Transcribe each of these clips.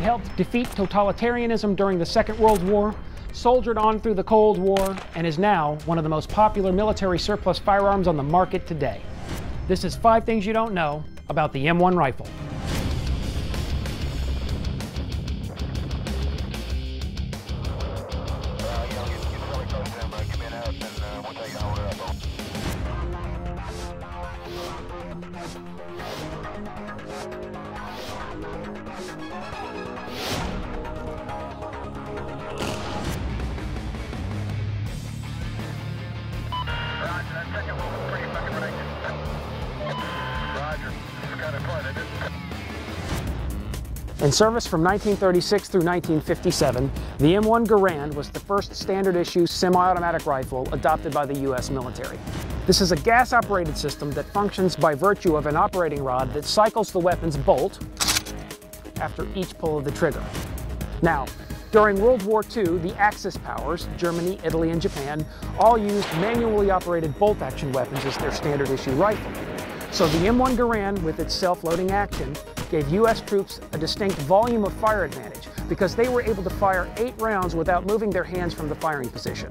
helped defeat totalitarianism during the Second World War, soldiered on through the Cold War, and is now one of the most popular military surplus firearms on the market today. This is five things you don't know about the M1 rifle. In service from 1936 through 1957, the M1 Garand was the first standard issue semi-automatic rifle adopted by the U.S. military. This is a gas-operated system that functions by virtue of an operating rod that cycles the weapon's bolt after each pull of the trigger. Now, during World War II, the Axis powers, Germany, Italy, and Japan, all used manually operated bolt-action weapons as their standard issue rifle. So the M1 Garand, with its self-loading action, gave U.S. troops a distinct volume of fire advantage because they were able to fire eight rounds without moving their hands from the firing position.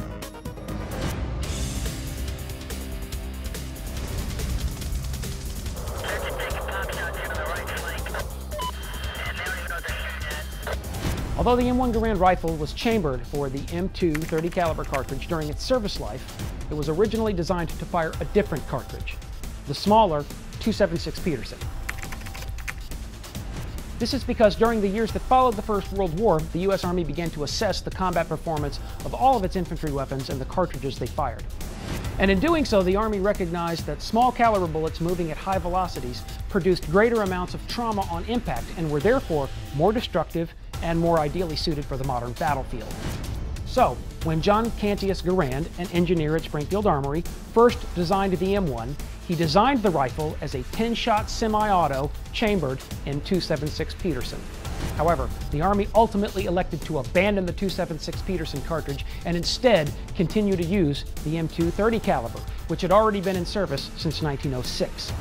Although the M1 Garand rifle was chambered for the M2 30 caliber cartridge during its service life, it was originally designed to fire a different cartridge, the smaller 276 Pedersen. This is because during the years that followed the First World War, the U.S. Army began to assess the combat performance of all of its infantry weapons and the cartridges they fired. And in doing so, the Army recognized that small caliber bullets moving at high velocities produced greater amounts of trauma on impact and were therefore more destructive and more ideally suited for the modern battlefield. So, when John Cantius Garand, an engineer at Springfield Armory, first designed the M1, he designed the rifle as a 10-shot semi-auto chambered in 276 Pedersen. However, the Army ultimately elected to abandon the 276 Pedersen cartridge and instead continue to use the M2 30 caliber, which had already been in service since 1906.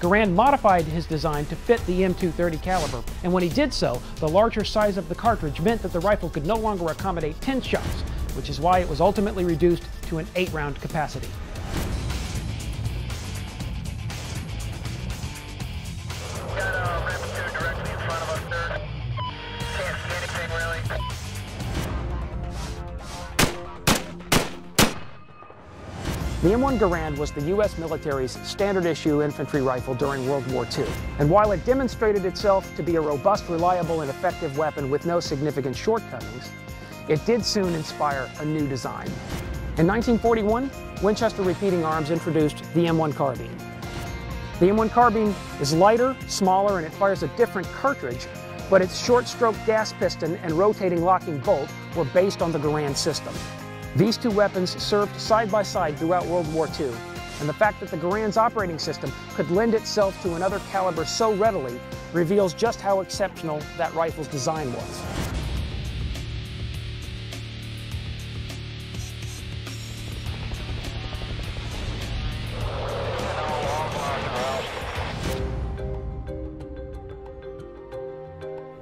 Garand modified his design to fit the M2 30 caliber, and when he did so, the larger size of the cartridge meant that the rifle could no longer accommodate 10 shots, which is why it was ultimately reduced to an 8-round capacity. The M1 Garand was the U.S. military's standard issue infantry rifle during World War II. And while it demonstrated itself to be a robust, reliable, and effective weapon with no significant shortcomings, it did soon inspire a new design. In 1941, Winchester Repeating Arms introduced the M1 carbine. The M1 carbine is lighter, smaller, and it fires a different cartridge, but its short-stroke gas piston and rotating locking bolt were based on the Garand system. These two weapons served side by side throughout World War II, and the fact that the Garand's operating system could lend itself to another caliber so readily reveals just how exceptional that rifle's design was.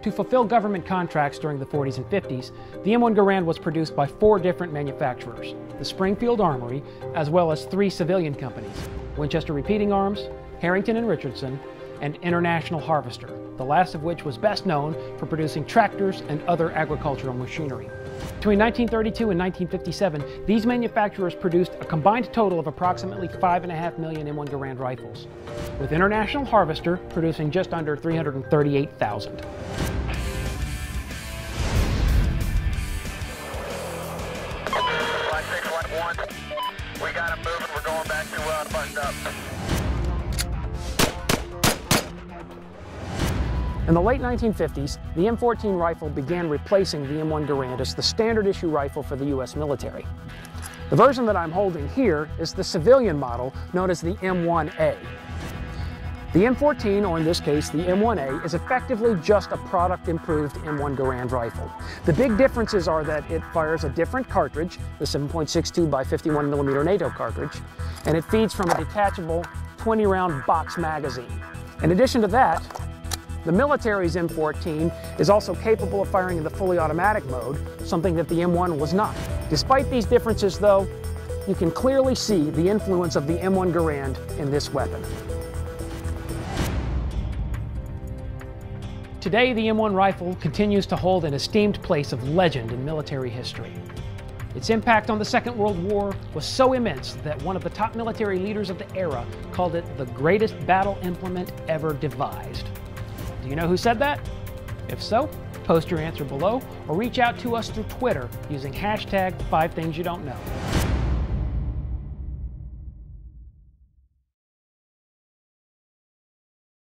To fulfill government contracts during the 40s and 50s, the M1 Garand was produced by four different manufacturers, the Springfield Armory, as well as three civilian companies, Winchester Repeating Arms, Harrington and Richardson, and International Harvester, the last of which was best known for producing tractors and other agricultural machinery. Between 1932 and 1957, these manufacturers produced a combined total of approximately 5.5 million M1 Garand rifles, with International Harvester producing just under 338,000. In the late 1950s, the M14 rifle began replacing the M1 Garand as the standard issue rifle for the U.S. military. The version that I'm holding here is the civilian model known as the M1A. The M14, or in this case the M1A, is effectively just a product improved M1 Garand rifle. The big differences are that it fires a different cartridge, the 7.62 by 51 millimeter NATO cartridge, and it feeds from a detachable 20 round box magazine. In addition to that, The military's M14 is also capable of firing in the fully automatic mode, something that the M1 was not. Despite these differences, though, you can clearly see the influence of the M1 Garand in this weapon. Today, the M1 rifle continues to hold an esteemed place of legend in military history. Its impact on the Second World War was so immense that one of the top military leaders of the era called it the greatest battle implement ever devised. Do you know who said that? If so, post your answer below or reach out to us through Twitter using hashtag 5 Things You Don't Know.